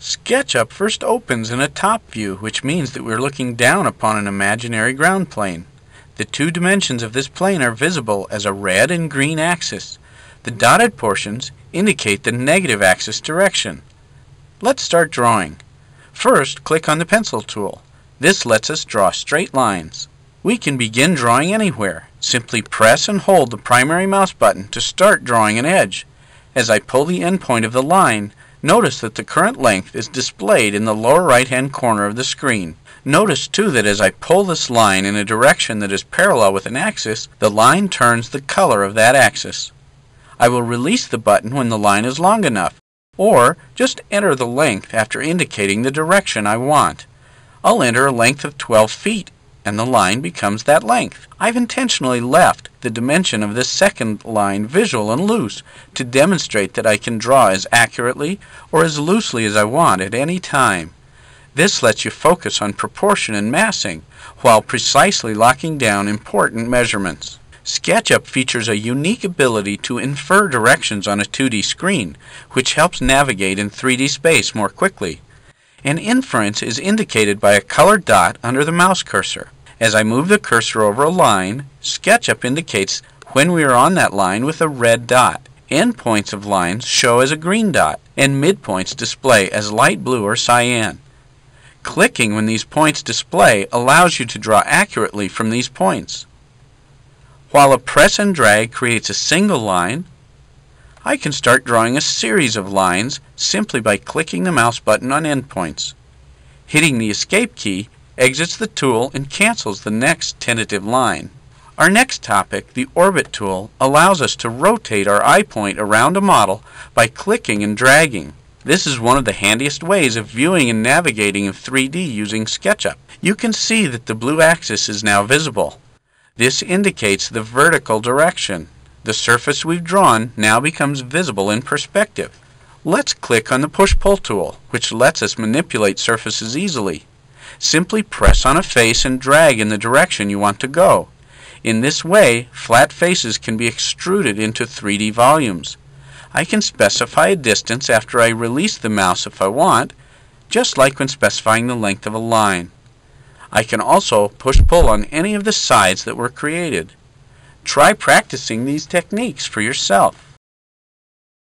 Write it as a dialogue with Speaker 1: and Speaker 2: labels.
Speaker 1: SketchUp first opens in a top view, which means that we're looking down upon an imaginary ground plane. The two dimensions of this plane are visible as a red and green axis. The dotted portions indicate the negative axis direction. Let's start drawing. First, click on the pencil tool. This lets us draw straight lines. We can begin drawing anywhere. Simply press and hold the primary mouse button to start drawing an edge. As I pull the endpoint of the line, Notice that the current length is displayed in the lower right hand corner of the screen. Notice too that as I pull this line in a direction that is parallel with an axis, the line turns the color of that axis. I will release the button when the line is long enough, or just enter the length after indicating the direction I want. I'll enter a length of 12 feet and the line becomes that length. I've intentionally left the dimension of this second line visual and loose to demonstrate that I can draw as accurately or as loosely as I want at any time. This lets you focus on proportion and massing while precisely locking down important measurements. SketchUp features a unique ability to infer directions on a 2D screen, which helps navigate in 3D space more quickly. An inference is indicated by a colored dot under the mouse cursor. As I move the cursor over a line, SketchUp indicates when we are on that line with a red dot. Endpoints of lines show as a green dot, and midpoints display as light blue or cyan. Clicking when these points display allows you to draw accurately from these points. While a press and drag creates a single line, I can start drawing a series of lines simply by clicking the mouse button on endpoints. Hitting the Escape key exits the tool and cancels the next tentative line. Our next topic, the Orbit tool, allows us to rotate our eye point around a model by clicking and dragging. This is one of the handiest ways of viewing and navigating in 3D using SketchUp. You can see that the blue axis is now visible. This indicates the vertical direction. The surface we've drawn now becomes visible in perspective. Let's click on the Push-Pull tool, which lets us manipulate surfaces easily. Simply press on a face and drag in the direction you want to go. In this way, flat faces can be extruded into 3D volumes. I can specify a distance after I release the mouse if I want, just like when specifying the length of a line. I can also push-pull on any of the sides that were created. Try practicing these techniques for yourself.